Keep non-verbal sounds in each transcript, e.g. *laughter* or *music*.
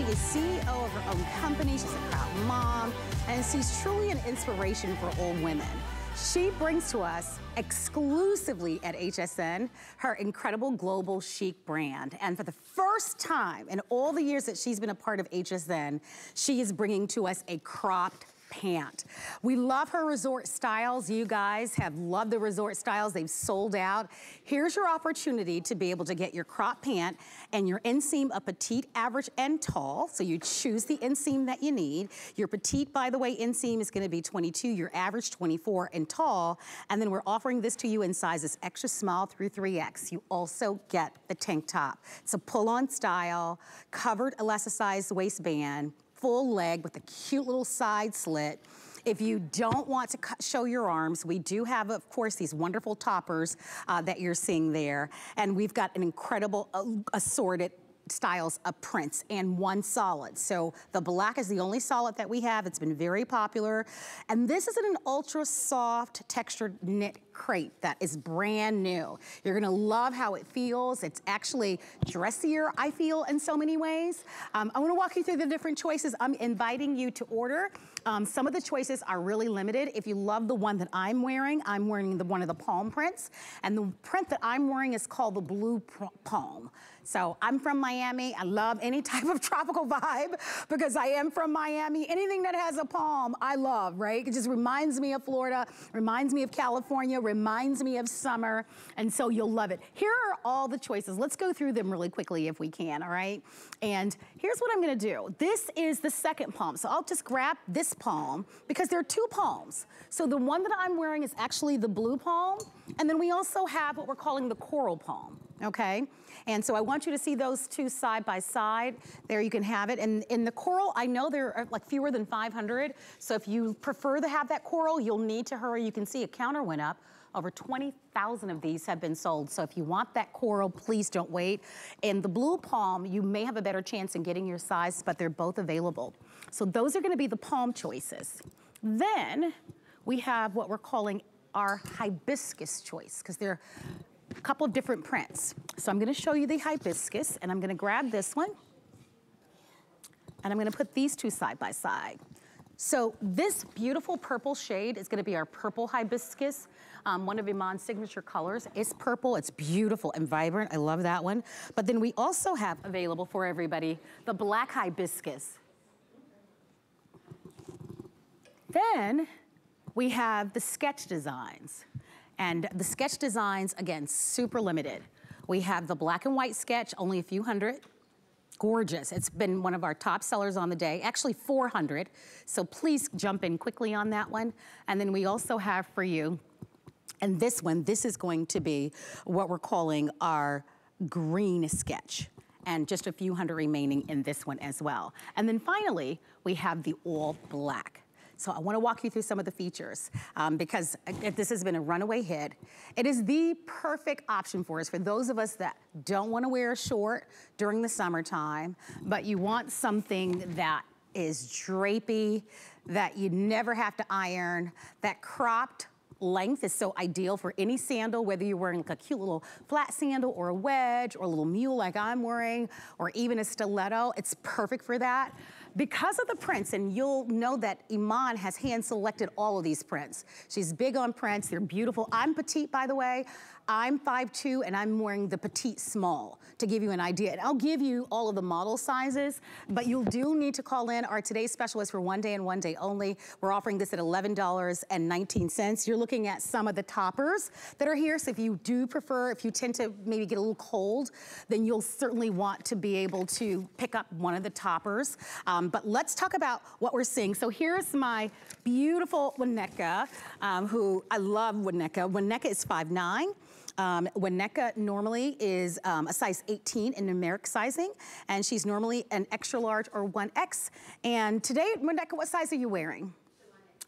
She is CEO of her own company. She's a proud mom, and she's truly an inspiration for all women. She brings to us exclusively at HSN her incredible global chic brand. And for the first time in all the years that she's been a part of HSN, she is bringing to us a cropped pant. We love her resort styles. You guys have loved the resort styles. They've sold out. Here's your opportunity to be able to get your crop pant and your inseam a petite, average, and tall. So you choose the inseam that you need. Your petite, by the way, inseam is gonna be 22, your average 24 and tall. And then we're offering this to you in sizes extra small through 3X. You also get the tank top. It's a pull-on style, covered elasticized waistband, full leg with a cute little side slit. If you don't want to show your arms, we do have, of course, these wonderful toppers uh, that you're seeing there. And we've got an incredible uh, assorted styles of prints and one solid. So the black is the only solid that we have. It's been very popular. And this is an ultra soft textured knit crepe that is brand new. You're gonna love how it feels. It's actually dressier, I feel, in so many ways. Um, I wanna walk you through the different choices. I'm inviting you to order. Um, some of the choices are really limited. If you love the one that I'm wearing, I'm wearing the one of the palm prints. And the print that I'm wearing is called the blue palm. So I'm from Miami. I love any *laughs* type of tropical vibe because I am from Miami. Anything that has a palm, I love, right? It just reminds me of Florida, reminds me of California, reminds me of summer. And so you'll love it. Here are all the choices. Let's go through them really quickly if we can, all right? And here's what I'm gonna do. This is the second palm. So I'll just grab this palm because there are two palms. So the one that I'm wearing is actually the blue palm. And then we also have what we're calling the coral palm, okay? And so I want you to see those two side by side. There you can have it. And in the coral, I know there are like fewer than 500. So if you prefer to have that coral, you'll need to hurry. You can see a counter went up. Over 20,000 of these have been sold. So if you want that coral, please don't wait. In the blue palm, you may have a better chance in getting your size, but they're both available. So those are gonna be the palm choices. Then we have what we're calling our hibiscus choice, because they're a couple of different prints. So I'm gonna show you the hibiscus and I'm gonna grab this one and I'm gonna put these two side by side. So this beautiful purple shade is gonna be our purple hibiscus. Um, one of Iman's signature colors. It's purple, it's beautiful and vibrant. I love that one. But then we also have available for everybody the black hibiscus. Then we have the sketch designs. And the sketch designs, again, super limited. We have the black and white sketch, only a few hundred. Gorgeous. It's been one of our top sellers on the day, actually 400. So please jump in quickly on that one. And then we also have for you, and this one, this is going to be what we're calling our green sketch and just a few hundred remaining in this one as well. And then finally, we have the all black. So I wanna walk you through some of the features um, because this has been a runaway hit. It is the perfect option for us, for those of us that don't wanna wear a short during the summertime, but you want something that is drapey, that you never have to iron, that cropped length is so ideal for any sandal, whether you're wearing like a cute little flat sandal or a wedge or a little mule like I'm wearing, or even a stiletto. It's perfect for that. Because of the prints, and you'll know that Iman has hand selected all of these prints. She's big on prints, they're beautiful. I'm petite, by the way. I'm 5'2", and I'm wearing the petite small to give you an idea. And I'll give you all of the model sizes, but you do need to call in. Our today's special is for one day and one day only. We're offering this at $11.19. You're looking at some of the toppers that are here. So if you do prefer, if you tend to maybe get a little cold, then you'll certainly want to be able to pick up one of the toppers. Um, but let's talk about what we're seeing. So here's my beautiful Winnetka, um, who I love Winnetka. Winnetka is 5'9". Um, Winnetka normally is um, a size 18 in numeric sizing, and she's normally an extra large or 1X. And today, Winnetka, what size are you wearing?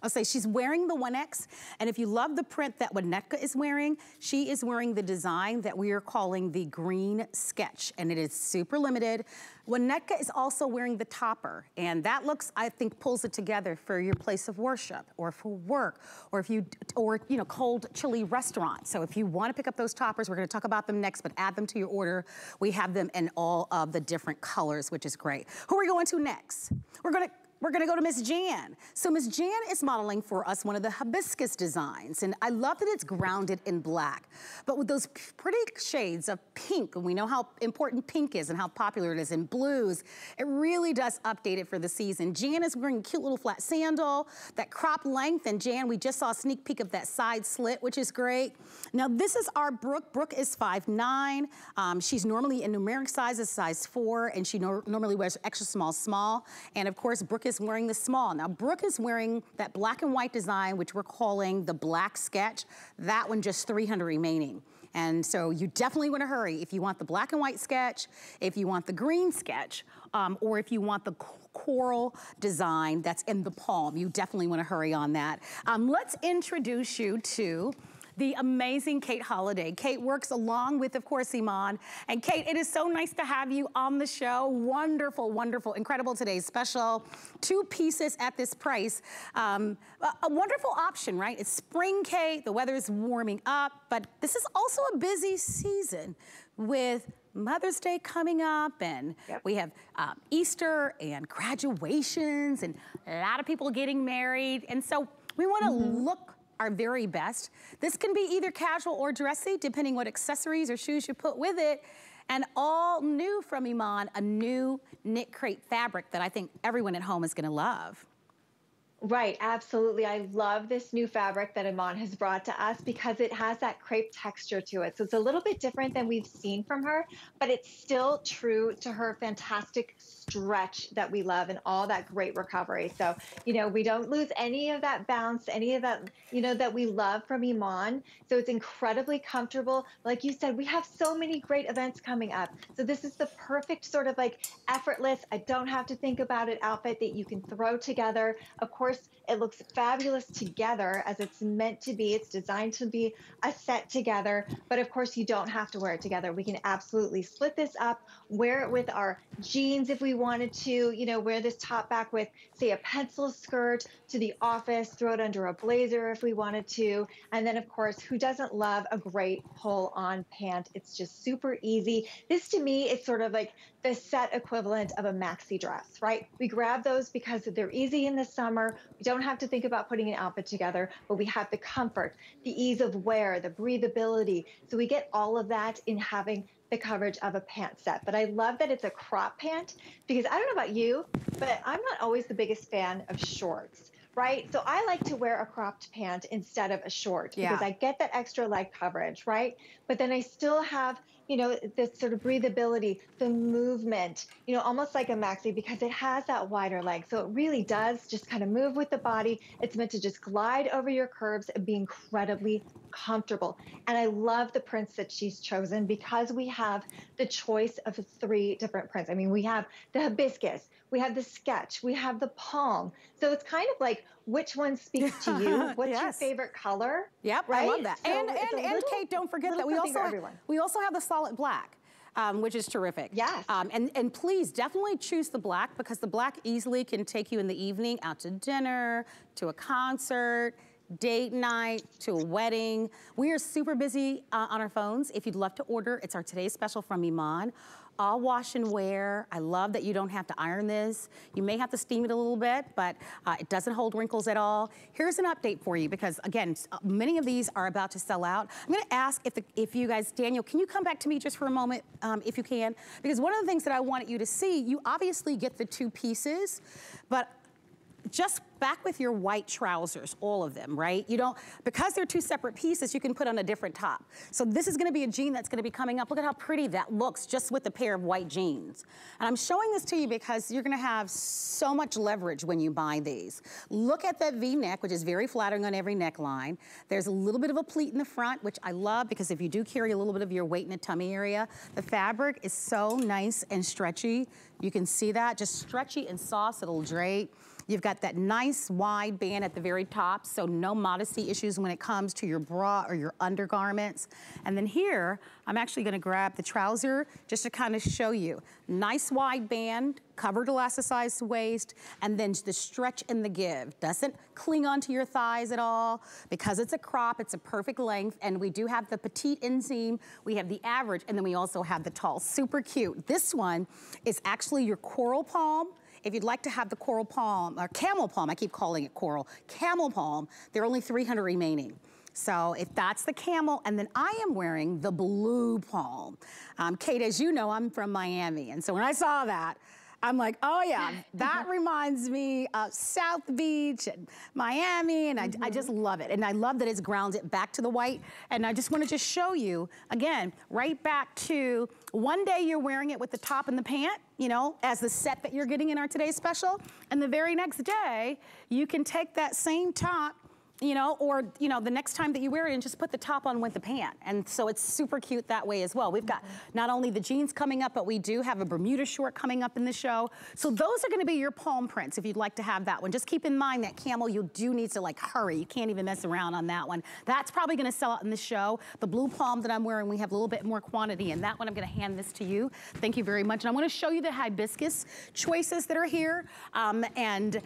I'll say she's wearing the 1X, and if you love the print that Winnetka is wearing, she is wearing the design that we are calling the green sketch, and it is super limited. Winnetka is also wearing the topper, and that looks, I think, pulls it together for your place of worship, or for work, or if you, or, you know, cold, chilly restaurant. So if you wanna pick up those toppers, we're gonna talk about them next, but add them to your order. We have them in all of the different colors, which is great. Who are we going to next? We're gonna we're gonna go to Miss Jan. So Miss Jan is modeling for us one of the hibiscus designs, and I love that it's grounded in black, but with those pretty shades of pink, and we know how important pink is and how popular it is in blues, it really does update it for the season. Jan is wearing a cute little flat sandal, that crop length, and Jan, we just saw a sneak peek of that side slit, which is great. Now this is our Brooke. Brooke is 5'9". Um, she's normally in numeric sizes, size four, and she no normally wears extra small, small. And of course, Brooke is is wearing the small. Now, Brooke is wearing that black and white design, which we're calling the black sketch. That one just 300 remaining. And so you definitely wanna hurry if you want the black and white sketch, if you want the green sketch, um, or if you want the coral design that's in the palm. You definitely wanna hurry on that. Um, let's introduce you to the amazing Kate Holiday. Kate works along with, of course, Iman. And Kate, it is so nice to have you on the show. Wonderful, wonderful, incredible today's special. Two pieces at this price. Um, a, a wonderful option, right? It's spring, Kate. The weather is warming up, but this is also a busy season with Mother's Day coming up and yep. we have um, Easter and graduations and a lot of people getting married. And so we wanna mm -hmm. look our very best. This can be either casual or dressy, depending what accessories or shoes you put with it. And all new from Iman, a new knit crepe fabric that I think everyone at home is gonna love. Right, absolutely. I love this new fabric that Iman has brought to us because it has that crepe texture to it. So it's a little bit different than we've seen from her, but it's still true to her fantastic stretch that we love and all that great recovery. So, you know, we don't lose any of that bounce, any of that, you know, that we love from Iman. So it's incredibly comfortable. Like you said, we have so many great events coming up. So this is the perfect sort of like effortless, I don't have to think about it outfit that you can throw together. Of course, course, it looks fabulous together as it's meant to be. It's designed to be a set together, but of course you don't have to wear it together. We can absolutely split this up, wear it with our jeans if we wanted to, you know, wear this top back with say a pencil skirt to the office, throw it under a blazer if we wanted to. And then of course, who doesn't love a great pull on pant? It's just super easy. This to me, it's sort of like the set equivalent of a maxi dress, right? We grab those because they're easy in the summer. We don't have to think about putting an outfit together, but we have the comfort, the ease of wear, the breathability. So we get all of that in having the coverage of a pant set. But I love that it's a crop pant because I don't know about you, but I'm not always the biggest fan of shorts right? So I like to wear a cropped pant instead of a short yeah. because I get that extra leg coverage, right? But then I still have you know, this sort of breathability, the movement, you know, almost like a maxi because it has that wider leg. So it really does just kind of move with the body. It's meant to just glide over your curves and be incredibly comfortable. And I love the prints that she's chosen because we have the choice of three different prints. I mean, we have the hibiscus, we have the sketch, we have the palm. So it's kind of like which one speaks to you? *laughs* What's yes. your favorite color? Yep, right? I love that. So and and, and little, Kate, don't forget that we also have, we also have the solid black. Um, which is terrific. Yes. Um, and, and please definitely choose the black because the black easily can take you in the evening out to dinner, to a concert, date night, to a wedding. We are super busy uh, on our phones. If you'd love to order, it's our today's special from Iman all wash and wear. I love that you don't have to iron this. You may have to steam it a little bit, but uh, it doesn't hold wrinkles at all. Here's an update for you because again, uh, many of these are about to sell out. I'm gonna ask if, the, if you guys, Daniel, can you come back to me just for a moment, um, if you can? Because one of the things that I wanted you to see, you obviously get the two pieces, but just back with your white trousers, all of them, right? You don't, because they're two separate pieces, you can put on a different top. So this is gonna be a jean that's gonna be coming up. Look at how pretty that looks just with a pair of white jeans. And I'm showing this to you because you're gonna have so much leverage when you buy these. Look at that V-neck, which is very flattering on every neckline. There's a little bit of a pleat in the front, which I love because if you do carry a little bit of your weight in the tummy area, the fabric is so nice and stretchy. You can see that, just stretchy and soft, it'll drape. You've got that nice wide band at the very top, so no modesty issues when it comes to your bra or your undergarments. And then here, I'm actually gonna grab the trouser just to kind of show you. Nice wide band, covered elasticized waist, and then the stretch and the give. Doesn't cling onto your thighs at all. Because it's a crop, it's a perfect length, and we do have the petite inseam, we have the average, and then we also have the tall. Super cute. This one is actually your coral palm, if you'd like to have the coral palm, or camel palm, I keep calling it coral, camel palm, there are only 300 remaining. So if that's the camel, and then I am wearing the blue palm. Um, Kate, as you know, I'm from Miami, and so when I saw that, I'm like, oh yeah, *laughs* that reminds me of South Beach and Miami, and I, mm -hmm. I, just mm-hmm. love it. And I love that it's grounded back to the white. And I just wanna just show you, again, right back to one day you're wearing it with the top and the pant, you know, as the set that you're getting in our today's special. And the very next day, you can take that same top you know, or, you know, the next time that you wear it and just put the top on with the pant. And so it's super cute that way as well. We've got not only the jeans coming up, but we do have a Bermuda short coming up in the show. So those are gonna be your palm prints if you'd like to have that one. Just keep in mind that camel, you do need to like hurry. You can't even mess around on that one. That's probably gonna sell out in the show. The blue palm that I'm wearing, we have a little bit more quantity and that one I'm gonna hand this to you. Thank you very much. And I'm gonna show you the hibiscus choices that are here. Um, and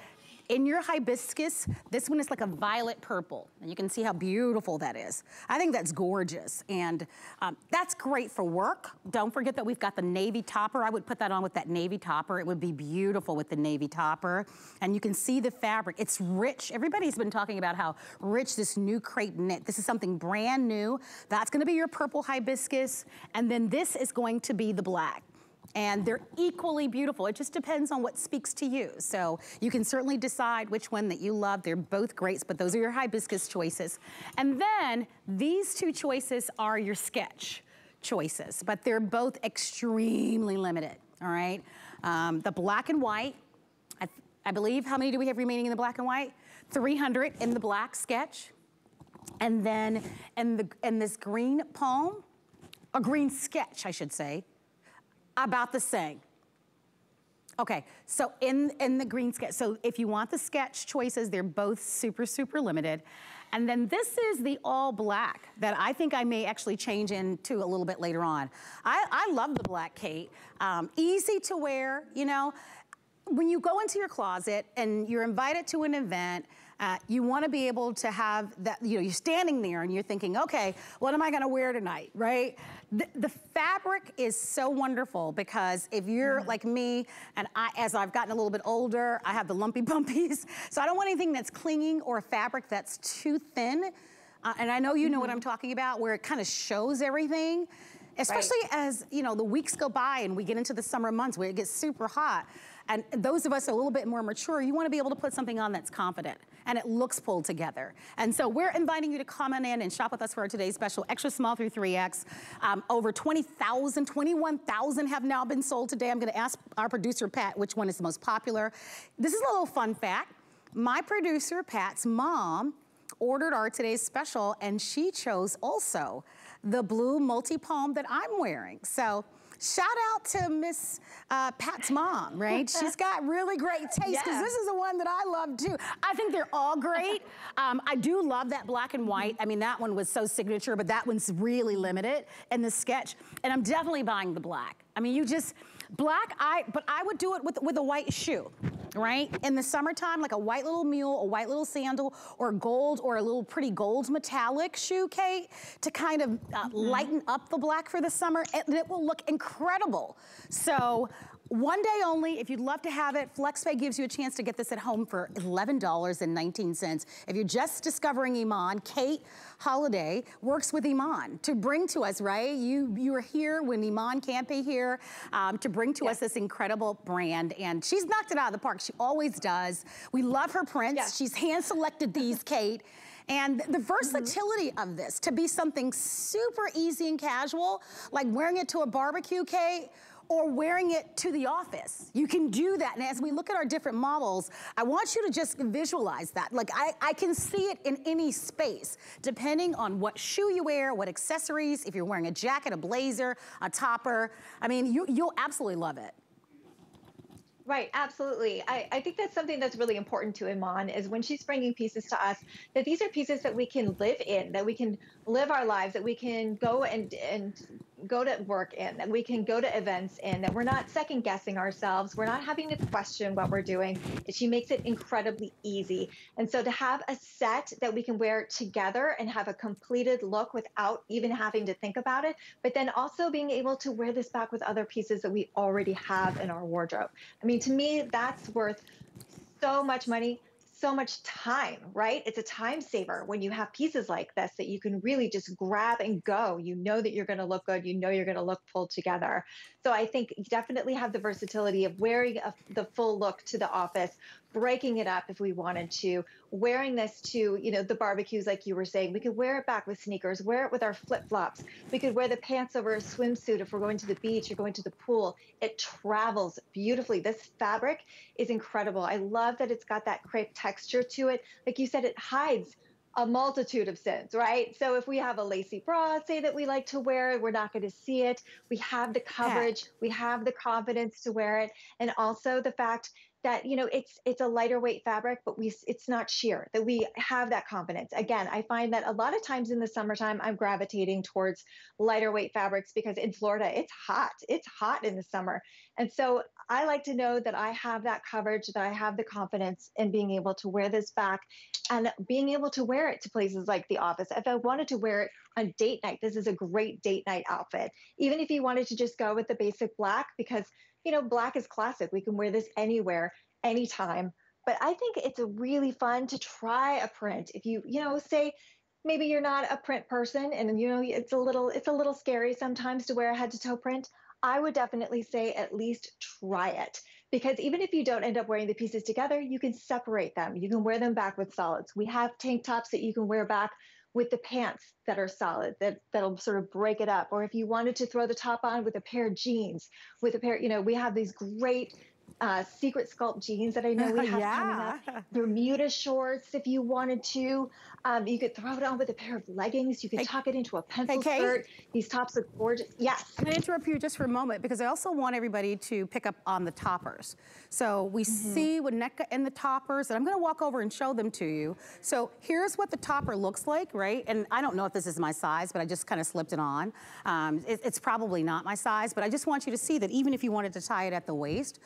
in your hibiscus, this one is like a violet purple. And you can see how beautiful that is. I think that's gorgeous. And um, that's great for work. Don't forget that we've got the navy topper. I would put that on with that navy topper. It would be beautiful with the navy topper. And you can see the fabric. It's rich. Everybody's been talking about how rich this new crepe knit. This is something brand new. That's gonna be your purple hibiscus. And then this is going to be the black and they're equally beautiful. It just depends on what speaks to you. So you can certainly decide which one that you love. They're both great, but those are your hibiscus choices. And then these two choices are your sketch choices, but they're both extremely limited, all right? Um, the black and white, I, I believe, how many do we have remaining in the black and white? 300 in the black sketch. And then in, the, in this green palm, a green sketch, I should say, about the same. Okay, so in, in the green sketch, so if you want the sketch choices, they're both super, super limited. And then this is the all black that I think I may actually change into a little bit later on. I, I love the black Kate. Um, easy to wear, you know. When you go into your closet and you're invited to an event, uh, you wanna be able to have that, you know, you're standing there and you're thinking, okay, what am I gonna wear tonight, right? The, the fabric is so wonderful because if you're mm. like me, and I, as I've gotten a little bit older, I have the lumpy *laughs* bumpies, so I don't want anything that's clinging or a fabric that's too thin. Uh, and I know you know mm -hmm. what mm-hmm. I'm talking about, where it kind of shows everything especially right. as you know the weeks go by and we get into the summer months where it gets super hot and those of us a little bit more mature you want to be able to put something on that's confident and it looks pulled together. And so we're inviting you to come on in and shop with us for our today's special, extra small through 3X. Um, over 20,000, 21,000 have now been sold today. I'm gonna ask our producer, Pat, which one is the most popular. This is a little fun fact. My producer, Pat's mom, ordered our today's special and she chose also the blue multi-palm that I'm wearing. So Shout out to Miss uh, Pat's mom, right? She's *laughs* got really great taste because yeah. this is the one that I love too. I think they're all great. *laughs* Um, I do love that black and white. I mean, that one was so signature, but that one's really limited in the sketch. And I'm definitely buying the black. I mean, you just, Black, I, but I would do it with, with a white shoe, right? In the summertime, like a white little mule, a white little sandal, or gold, or a little pretty gold metallic shoe, Kate, to kind of uh, mm -hmm. lighten up the black for the summer, and it will look incredible. So one day only, if you'd love to have it, FlexPay gives you a chance to get this at home for $11.19. If you're just discovering Iman, Kate Holiday works with Iman to bring to us, right? You, you are here when Iman can't be here um, to bring to yes. us this incredible brand. And she's knocked it out of the park. She always does. We love her prints. Yes. She's hand-selected these, *laughs* Kate. And the versatility mm -hmm. of this to be something super easy and casual, like wearing it to a barbecue, Kate, or wearing it to the office. You can do that. And as we look at our different models, I want you to just visualize that. Like I, I can see it in any space, depending on what shoe you wear, what accessories, if you're wearing a jacket, a blazer, a topper. I mean, you, you'll absolutely love it. Right, absolutely. I, I think that's something that's really important to Iman is when she's bringing pieces to us, that these are pieces that we can live in, that we can live our lives, that we can go and and go to work in, that we can go to events in, that we're not second guessing ourselves, we're not having to question what we're doing. She makes it incredibly easy. And so to have a set that we can wear together and have a completed look without even having to think about it, but then also being able to wear this back with other pieces that we already have in our wardrobe. I mean, to me, that's worth so much money so much time, right? It's a time saver when you have pieces like this that you can really just grab and go. You know that you're going to look good. You know you're going to look pulled together. So I think you definitely have the versatility of wearing a, the full look to the office, breaking it up if we wanted to, wearing this to, you know, the barbecues, like you were saying. We could wear it back with sneakers, wear it with our flip flops. We could wear the pants over a swimsuit if we're going to the beach or going to the pool. It travels beautifully. This fabric is incredible. I love that it's got that crepe texture to it. Like you said, it hides a multitude of sins, right? So if we have a lacy bra, say that we like to wear, we're not going to see it. We have the coverage, yeah. we have the confidence to wear it, and also the fact that you know it's it's a lighter weight fabric but we it's not sheer that we have that confidence. Again i find that a lot of times in the summertime i'm gravitating towards lighter weight fabrics because in florida it's hot it's hot in the summer. And so i like to know that i have that coverage that i have the confidence in being able to wear this back and being able to wear it to places like the office. If i wanted to wear it on date night this is a great date night outfit. Even if you wanted to just go with the basic black because you know, black is classic. We can wear this anywhere, anytime. But I think it's really fun to try a print. If you, you know, say maybe you're not a print person and you know it's a little it's a little scary sometimes to wear a head to toe print. I would definitely say at least try it because even if you don't end up wearing the pieces together, you can separate them. You can wear them back with solids. We have tank tops that you can wear back with the pants that are solid that that'll sort of break it up. Or if you wanted to throw the top on with a pair of jeans with a pair you know we have these great uh, secret sculpt jeans that I know we *laughs* have yeah. coming up. Bermuda shorts, if you wanted to. Um, you could throw it on with a pair of leggings. You could hey, tuck it into a pencil hey, skirt. These tops are gorgeous. Yes. Can I interrupt you just for a moment? Because I also want everybody to pick up on the toppers. So we mm -hmm. see Winnetka in the toppers, and I'm going to walk over and show them to you. So here's what the topper looks like, right? And I don't know if this is my size, but I just kind of slipped it on. Um, it, it's probably not my size, but I just want you to see that even if you wanted to tie it at the waist,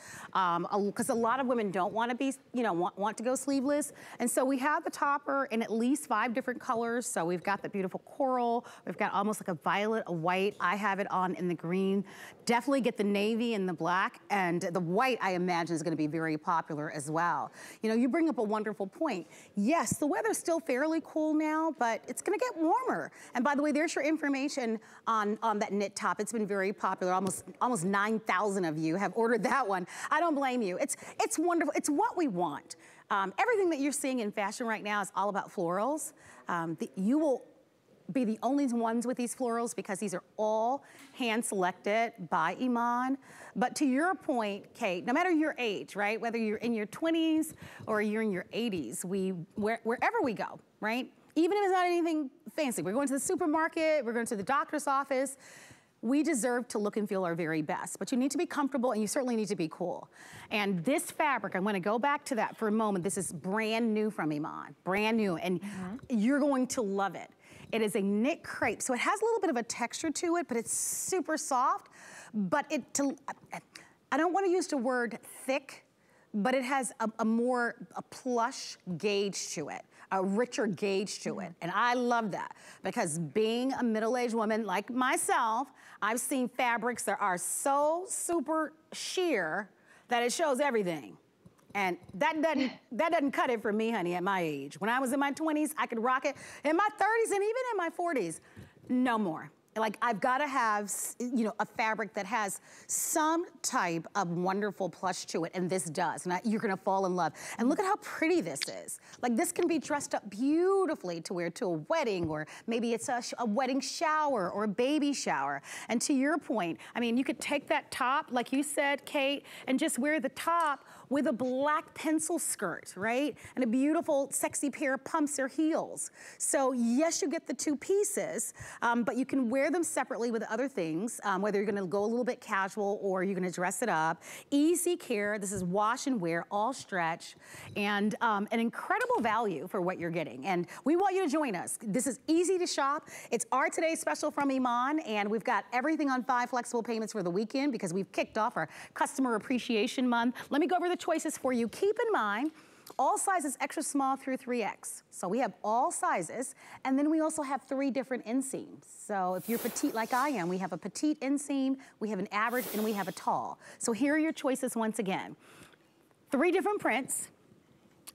because um, a, lot of women don't want to be, you know, want, want to go sleeveless. And so we have the topper in at least five different colors. So we've got the beautiful coral. We've got almost like a violet, a white. I have it on in the green. Definitely get the navy and the black. And the white, I imagine, is going to be very popular as well. You know, you bring up a wonderful point. Yes, the weather's still fairly cool now, but it's going to get warmer. And by the way, there's your information on, on that knit top. It's been very popular. Almost, almost 9,000 of you have ordered that one. I don't blame you. It's, it's wonderful. It's what we want. Um, everything that you're seeing in fashion right now is all about florals. Um, the, you will be the only ones with these florals because these are all hand selected by Iman. But to your point, Kate, no matter your age, right? Whether you're in your 20s or you're in your 80s, we, where, wherever we go, right? Even if it's not anything fancy, we're going to the supermarket, we're going to the doctor's office, we deserve to look and feel our very best, but you need to be comfortable and you certainly need to be cool. And this fabric, I'm gonna go back to that for a moment. This is brand new from Iman, brand new, and mm -hmm. you're going to love it. It is a knit crepe, so it has a little bit of a texture to it, but it's super soft. But it, to, I don't wanna use the word thick, but it has a, a more a plush gauge to it a richer gauge to it. And I love that because being a middle-aged woman like myself, I've seen fabrics that are so super sheer that it shows everything. And that doesn't, *laughs* that doesn't cut it for me, honey, at my age. When I was in my 20s, I could rock it. In my 30s and even in my 40s, no more. Like I've got to have, you know, a fabric that has some type of wonderful plush to it, and this does. And I, you're gonna fall in love. And look at how pretty this is. Like this can be dressed up beautifully to wear to a wedding, or maybe it's a, a wedding shower or a baby shower. And to your point, I mean, you could take that top, like you said, Kate, and just wear the top with a black pencil skirt, right? And a beautiful, sexy pair of pumps or heels. So yes, you get the two pieces, um, but you can wear them separately with other things, um, whether you're gonna go a little bit casual or you're gonna dress it up. Easy care, this is wash and wear, all stretch, and um, an incredible value for what you're getting. And we want you to join us. This is easy to shop. It's our Today special from Iman, and we've got everything on five flexible payments for the weekend because we've kicked off our Customer Appreciation Month. Let me go over the choices for you. Keep in mind, all sizes extra small through 3X. So we have all sizes, and then we also have three different inseams. So if you're petite like I am, we have a petite inseam, we have an average, and we have a tall. So here are your choices once again. Three different prints,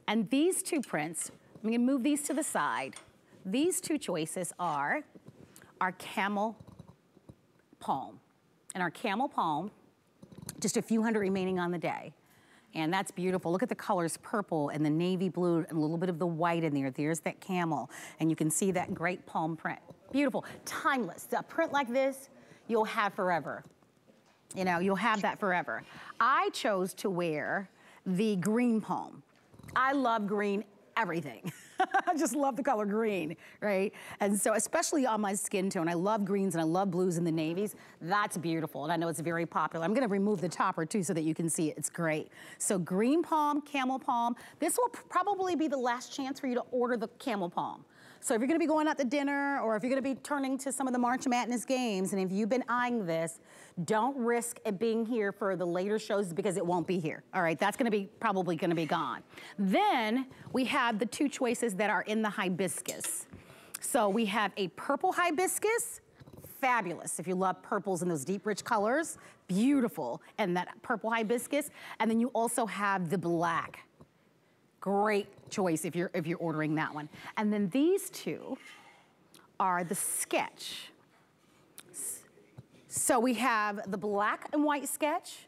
and these two prints, I'm gonna move these to the side. These two choices are our camel palm. And our camel palm, just a few hundred remaining on the day. And that's beautiful. Look at the colors, purple and the navy blue and a little bit of the white in there. There's that camel. And you can see that great palm print. Beautiful, timeless. A print like this, you'll have forever. You know, you'll have that forever. I chose to wear the green palm. I love green everything. *laughs* *laughs* I just love the color green, right? And so especially on my skin tone, I love greens and I love blues and the navies. That's beautiful, and I know it's very popular. I'm gonna remove the topper too so that you can see it, it's great. So green palm, camel palm. This will probably be the last chance for you to order the camel palm. So if you're gonna be going out to dinner or if you're gonna be turning to some of the March Madness games and if you've been eyeing this, don't risk it being here for the later shows because it won't be here. All right, that's gonna be probably gonna be gone. Then we have the two choices that are in the hibiscus. So we have a purple hibiscus, fabulous if you love purples and those deep rich colors, beautiful, and that purple hibiscus. And then you also have the black. Great choice if you're, if you're ordering that one. And then these two are the sketch. So we have the black and white sketch,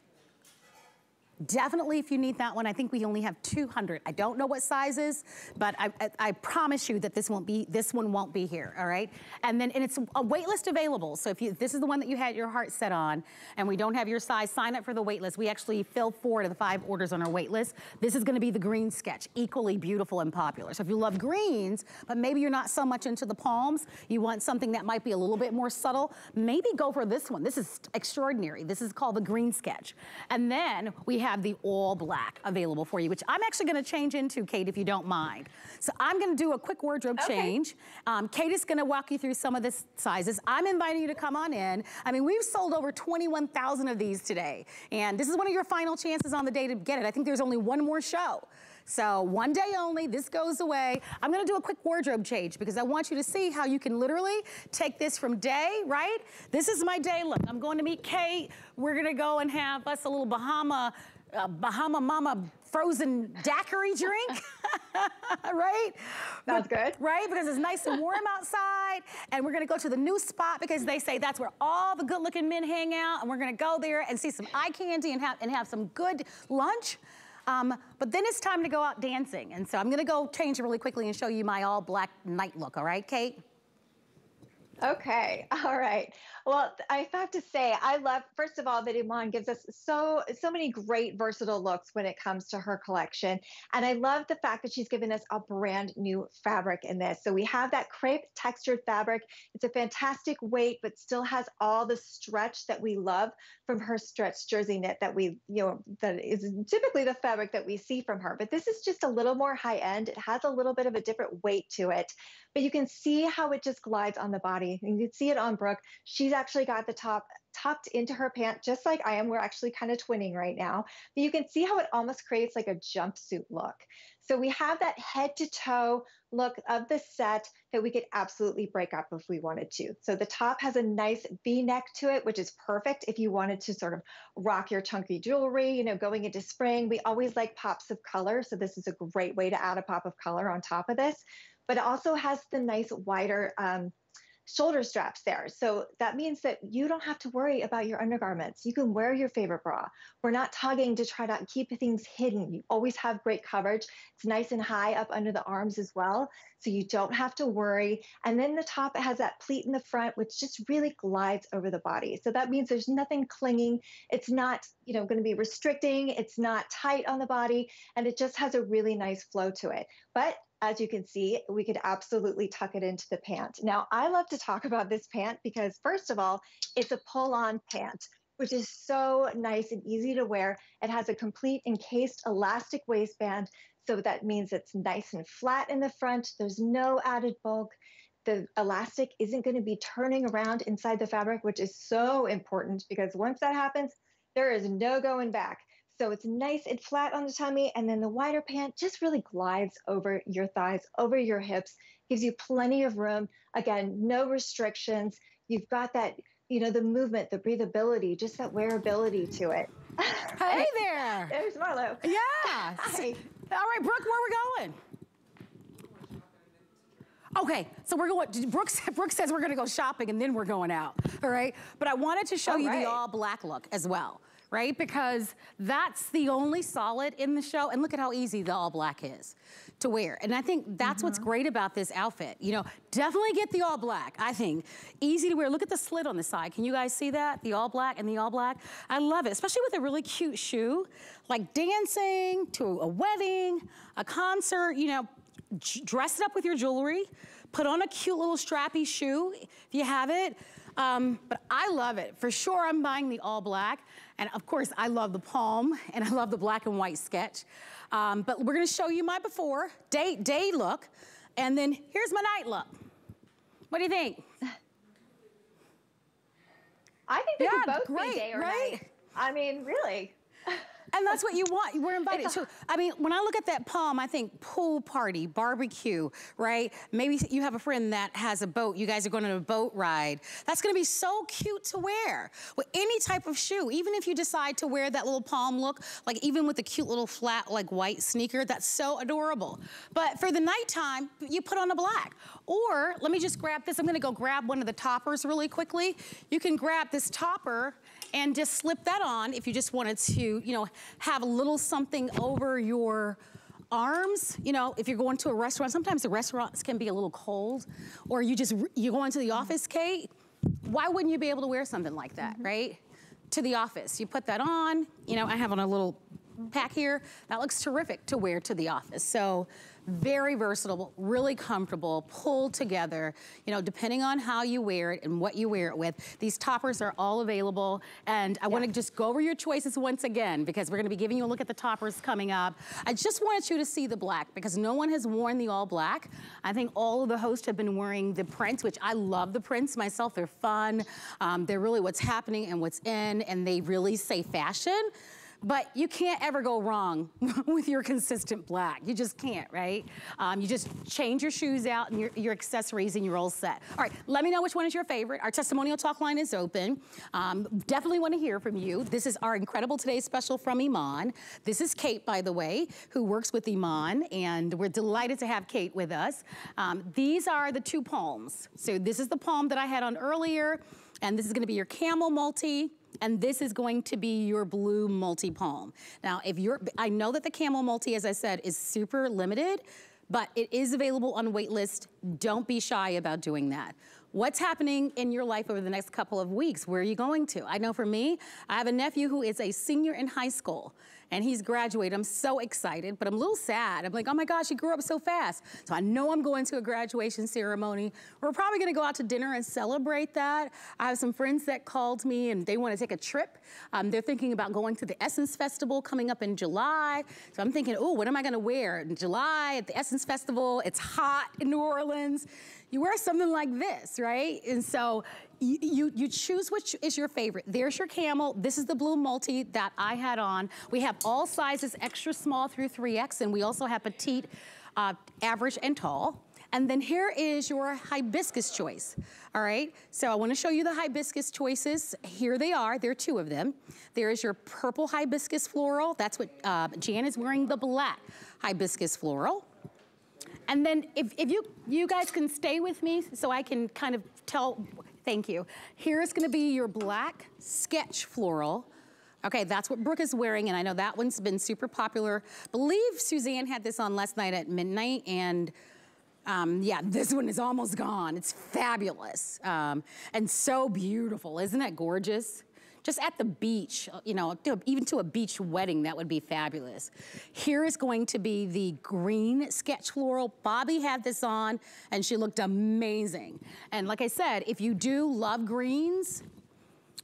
Definitely if you need that one, I think we only have 200. I don't know what sizes, but I, I, I, promise you that this won't be, this one won't be here, all right? And then, and it's a wait list available. So if you, this is the one that you had your heart set on and we don't have your size, sign up for the wait list. We actually fill four to the five orders on our wait list. This is gonna be the green sketch, equally beautiful and popular. So if you love greens, but maybe you're not so much into the palms, you want something that might be a little bit more subtle, maybe go for this one. This is extraordinary. This is called the green sketch. And then we have have the all black available for you, which I'm actually gonna change into, Kate, if you don't mind. So I'm gonna do a quick wardrobe okay. change. Um, Kate is gonna walk you through some of the sizes. I'm inviting you to come on in. I mean, we've sold over 21,000 of these today. And this is one of your final chances on the day to get it. I think there's only one more show. So one day only, this goes away. I'm gonna do a quick wardrobe change because I want you to see how you can literally take this from day, right? This is my day look. I'm going to meet Kate. We're gonna go and have us a little Bahama a Bahama Mama frozen daiquiri drink, *laughs* right? Sounds good. Right, because it's nice and warm outside, and we're gonna go to the new spot because they say that's where all the good looking men hang out, and we're gonna go there and see some eye candy and have, and have some good lunch. Um, but then it's time to go out dancing. And so I'm gonna go change really quickly and show you my all black night look, all right, Kate? Okay, *laughs* all right. Well, I have to say, I love first of all that Iman gives us so so many great versatile looks when it comes to her collection, and I love the fact that she's given us a brand new fabric in this. So we have that crepe textured fabric. It's a fantastic weight, but still has all the stretch that we love from her stretch jersey knit that we you know that is typically the fabric that we see from her. But this is just a little more high end. It has a little bit of a different weight to it, but you can see how it just glides on the body. You can see it on Brooke. She's actually got the top tucked into her pant, just like I am. We're actually kind of twinning right now. But you can see how it almost creates like a jumpsuit look. So we have that head to toe look of the set that we could absolutely break up if we wanted to. So the top has a nice V neck to it, which is perfect if you wanted to sort of rock your chunky jewelry, you know, going into spring. We always like pops of color. So this is a great way to add a pop of color on top of this. But it also has the nice wider um, shoulder straps there. So that means that you don't have to worry about your undergarments. You can wear your favorite bra. We're not tugging to try to keep things hidden. You always have great coverage. It's nice and high up under the arms as well. So you don't have to worry. And then the top it has that pleat in the front, which just really glides over the body. So that means there's nothing clinging. It's not, you know, going to be restricting. It's not tight on the body. And it just has a really nice flow to it. But as you can see, we could absolutely tuck it into the pant. Now, I love to talk about this pant because first of all, it's a pull-on pant, which is so nice and easy to wear. It has a complete encased elastic waistband. So that means it's nice and flat in the front. There's no added bulk. The elastic isn't going to be turning around inside the fabric, which is so important because once that happens, there is no going back. So it's nice and flat on the tummy, and then the wider pant just really glides over your thighs, over your hips, gives you plenty of room. Again, no restrictions. You've got that, you know, the movement, the breathability, just that wearability to it. *laughs* Hey there. There's Marlo. Yeah. Hi. All right, Brooke, where are we going? Okay, so we're going, Brooks, *laughs* Brooke says we're gonna go shopping and then we're going out, all right? But I wanted to show All you right. the all black look as well, right? Because that's the only solid in the show, and look at how easy the all black is to wear. And I think that's what's Mm-hmm. great about this outfit. You know, definitely get the all black, I think. Easy to wear, look at the slit on the side. Can you guys see that? The all black and the all black. I love it, especially with a really cute shoe, like dancing to a wedding, a concert, you know, dress it up with your jewelry, put on a cute little strappy shoe if you have it. Um, but I love it. For sure, I'm buying the all black. And of course, I love the palm *laughs* and I love the black and white sketch. Um, but we're gonna show you my before, day, day look, and then here's my night look. What do you think? I think they Yeah, could both great, be day or right? night. I mean, really. And that's what you want. We're invited to. I mean, when I look at that palm, I think pool party, barbecue, right? Maybe you have a friend that has a boat. You guys are going on a boat ride. That's going to be so cute to wear with any type of shoe. Even if you decide to wear that little palm look, like even with a cute little flat, like white sneaker, that's so adorable. But for the nighttime, you put on a black. Or let me just grab this. I'm going to go grab one of the toppers really quickly. You can grab this topper and just slip that on if you just wanted to, you know, have a little something over your arms. You know, if you're going to a restaurant, sometimes the restaurants can be a little cold, or you just, you go into the office, Kate, why wouldn't you be able to wear something like that, mm-hmm. right? To the office. You put that on, you know, I have on a little pack here. That looks terrific to wear to the office. So very versatile, really comfortable, pulled together, you know, depending on how you wear it and what you wear it with. These toppers are all available. And I wanna just go over your choices once again because we're gonna be giving you a look at the toppers coming up. I just wanted you to see the black because no one has worn the all black. I think all of the hosts have been wearing the prints, which I love the prints myself. They're fun. Um, they're really what's happening and what's in, and they really say fashion. But you can't ever go wrong *laughs* with your consistent black. You just can't, right? Um, you just change your shoes out and your, your accessories and you're all set. All right, let me know which one is your favorite. Our testimonial talk line is open. Um, definitely want to hear from you. This is our incredible today special from Iman. This is Kate, by the way, who works with Iman, and we're delighted to have Kate with us. Um, these are the two palms. So this is the palm that I had on earlier, and this is going to be your camel multi and this is going to be your blue multi-palm. Now, if you're, I know that the camel multi, as I said, is super limited, but it is available on waitlist. Don't be shy about doing that. What's happening in your life over the next couple of weeks? Where are you going to? I know for me, I have a nephew who is a senior in high school and he's graduated. I'm so excited, but I'm a little sad. I'm like, oh my gosh, he grew up so fast. So I know I'm going to a graduation ceremony. We're probably gonna go out to dinner and celebrate that. I have some friends that called me and they wanna take a trip. Um, they're thinking about going to the Essence Festival coming up in July. So I'm thinking, oh, what am I gonna wear in July at the Essence Festival? It's hot in New Orleans. You wear something like this, right? And so you, you, choose which is your favorite. There's your camel. This is the blue multi that I had on. We have all sizes, extra small through 3X, and we also have petite, uh, average, and tall. And then here is your hibiscus choice, all right? So I wanna show you the hibiscus choices. Here they are, there are two of them. There is your purple hibiscus floral. That's what uh, Jan is wearing, the black hibiscus floral. And then if, if you, you guys can stay with me so I can kind of tell, thank you. Here's gonna be your black sketch floral. Okay, that's what Brooke is wearing, and I know that one's been super popular. believe Suzanne had this on last night at midnight, and um, yeah, this one is almost gone. It's fabulous um, and so beautiful. Isn't it gorgeous? Just at the beach, uh, you know, even to a beach wedding, that would be fabulous. Here is going to be the green sketch floral. Bobby had this on and she looked amazing. And like I said, if you do love greens,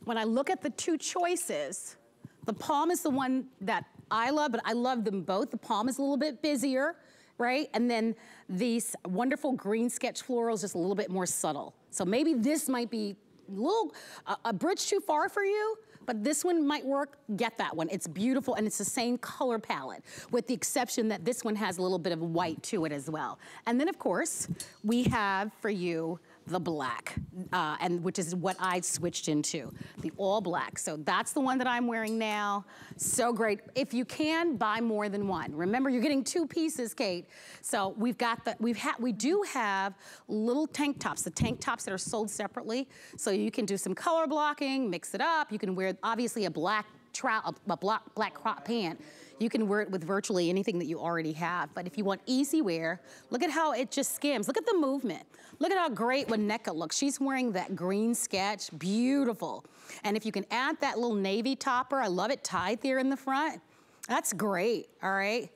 when I look at the two choices, the palm is the one that I love, but I love them both. The palm is a little bit busier, right? And then these wonderful green sketch florals, just a little bit more subtle. So maybe this might be little, a, a bridge too far for you, but this one might work, get that one. It's beautiful and it's the same color palette with the exception that this one has a little bit of white to it as well. And then of course, we have for you the black, uh, and which is what I switched into, the all black. So that's the one that I'm wearing now. So great. If you can, buy more than one. Remember, you're getting two pieces, Kate. So we've got the, we've had, we do have little tank tops, the tank tops that are sold separately. So you can do some color blocking, mix it up. You can wear, obviously, a black trout, a, black, black crop pant. You can wear it with virtually anything that you already have. But if you want easy wear, look at how it just skims. Look at the movement. Look at how great Winnetka looks. She's wearing that green sketch, beautiful. And if you can add that little navy topper, I love it tied there in the front. That's great, all right?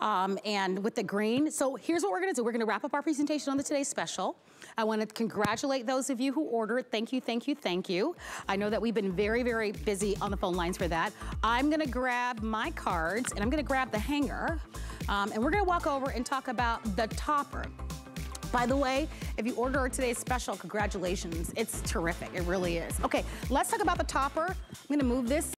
Um, and with the green. So here's what we're gonna do. We're gonna wrap up our presentation on the Today Special. I want to congratulate those of you who ordered. Thank you, thank you, thank you. I know that we've been very, very busy on the phone lines for that. I'm going to grab my cards and I'm going to grab the hanger um, and we're going to walk over and talk about the topper. By the way, if you order today's special, congratulations. It's terrific. It really is. Okay, let's talk about the topper. I'm gonna move this